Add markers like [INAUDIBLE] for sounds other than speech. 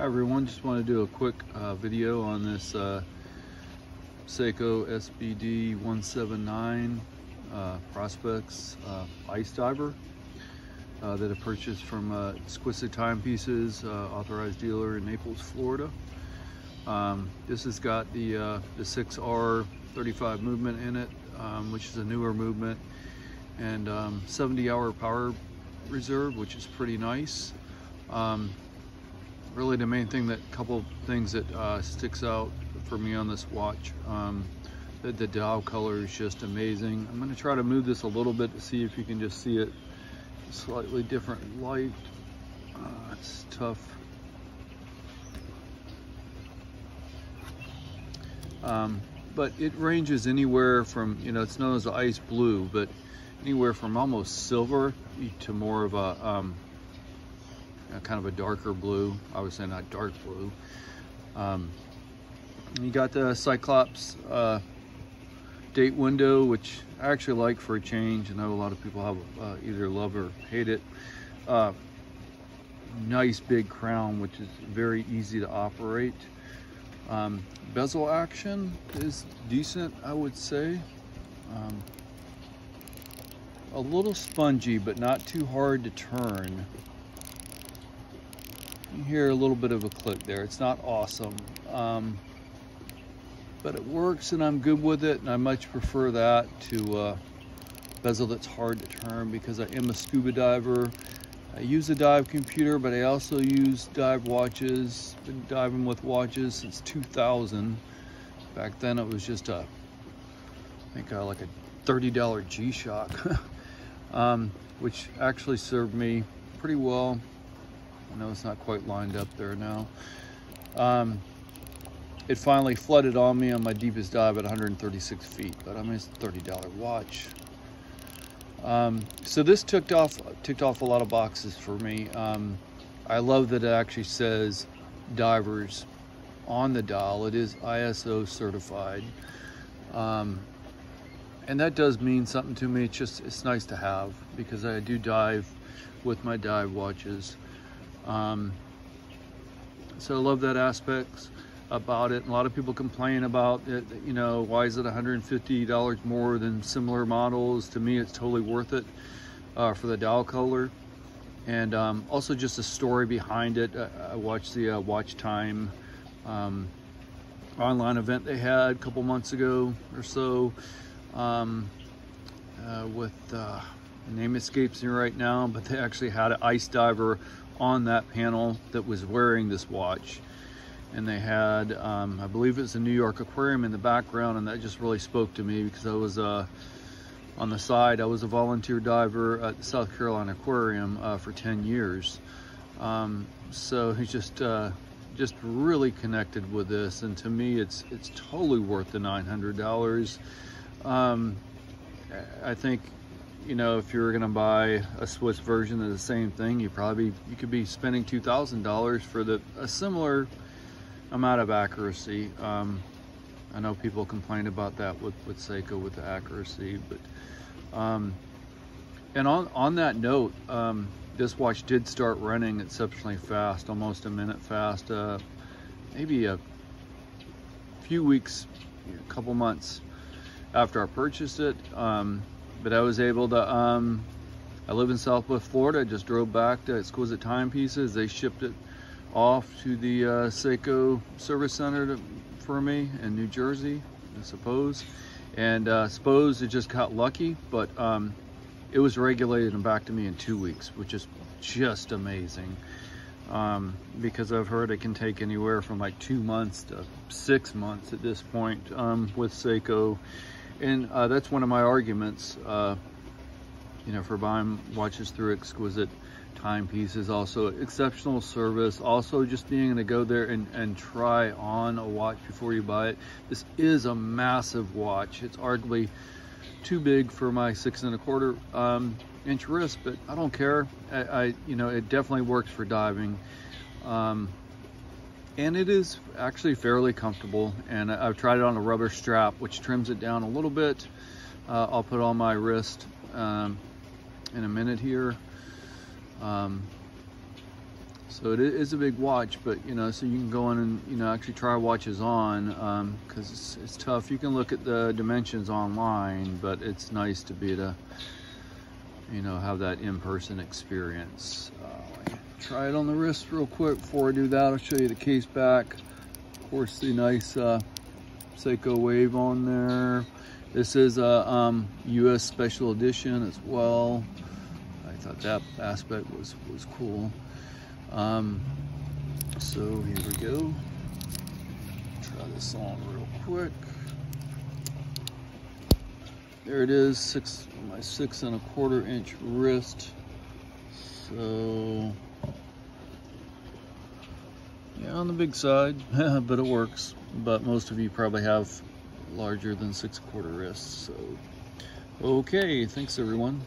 Hi everyone, just want to do a quick uh, video on this uh, Seiko SBD 179 uh, Prospex uh, ice diver uh, that I purchased from uh, Exquisite Timepieces, authorized dealer in Naples, Florida. Um, this has got the, the 6R35 movement in it, um, which is a newer movement, and um, 70 hour power reserve, which is pretty nice. Really the main thing that couple things that uh, sticks out for me on this watch um, the, the dial color is just amazing. I'm going to try to move this a little bit to see if you can just see it slightly different light. Uh, it's tough. Um, but it ranges anywhere from you know it's known as ice blue but anywhere from almost silver to more of a um, kind of a darker blue. Say not dark blue. Um, you got the Cyclops uh, date window, which I actually like for a change. I know a lot of people have uh, either love or hate it. Uh, nice big crown, which is very easy to operate. Um, bezel action is decent, I would say. Um, a little spongy, but not too hard to turn. You hear a little bit of a click there. It's not awesome, um, but it works and I'm good with it. And I much prefer that to uh, bezel that's hard to turn because I am a scuba diver. I use a dive computer, but I also use dive watches. Been diving with watches since 2000. Back then it was just a, I think uh, like a $30 G-Shock, [LAUGHS] um, which actually served me pretty well I know it's not quite lined up there now. Um, it finally flooded on me on my deepest dive at 136 feet, but I mean, it's a $30 watch. Um, so this ticked off, ticked off a lot of boxes for me. Um, I love that it actually says divers on the dial. It is ISO certified. Um, and that does mean something to me. It's just, it's nice to have because I do dive with my dive watches. Um, so I love that aspect about it. A lot of people complain about it, you know, why is it $150 more than similar models? To me, it's totally worth it uh, for the dial color. And um, also just the story behind it. I, I watched the uh, Watch Time um, online event they had a couple months ago or so um, uh, with, uh, name escapes me right now, but they actually had an ice diver on that panel that was wearing this watch. And they had, um, I believe it was a New York Aquarium in the background, and that just really spoke to me because I was uh, on the side, I was a volunteer diver at the South Carolina Aquarium uh, for 10 years. Um, so he's just uh, just really connected with this, and to me, it's it's totally worth the $900. Um, I think you know, if you were gonna buy a Swiss version of the same thing, you probably, you could be spending $2,000 for the a similar amount of accuracy. Um, I know people complain about that with, with Seiko with the accuracy, but, um, and on, on that note, um, this watch did start running exceptionally fast, almost a minute fast, uh, maybe a few weeks, a couple months after I purchased it. Um, but I was able to, um, I live in Southwest Florida. I just drove back to Exquisite Timepieces. They shipped it off to the uh, Seiko Service Center to, for me in New Jersey, I suppose. And uh, suppose it just got lucky, but um, it was regulated and back to me in two weeks, which is just amazing. Um, because I've heard it can take anywhere from like two months to six months at this point um, with Seiko and uh, that's one of my arguments, uh, you know, for buying watches through exquisite timepieces, also exceptional service, also just being able to go there and, and try on a watch before you buy it. This is a massive watch. It's arguably too big for my six and a quarter um, inch wrist, but I don't care. I, I, you know, it definitely works for diving. Um, and it is actually fairly comfortable and I've tried it on a rubber strap which trims it down a little bit uh, I'll put on my wrist um, in a minute here um, So it is a big watch, but you know, so you can go in and you know actually try watches on because um, it's, it's tough. You can look at the dimensions online, but it's nice to be to you know have that in-person experience. Uh, try it on the wrist real quick before I do that. I'll show you the case back. Of course, the nice uh, Seiko Wave on there. This is a um, U.S. special edition as well. I thought that aspect was was cool. Um, so here we go. Try this on real quick. There it is, six my six and a quarter inch wrist. So yeah, on the big side, [LAUGHS] but it works. But most of you probably have larger than six quarter wrists. So okay, thanks everyone.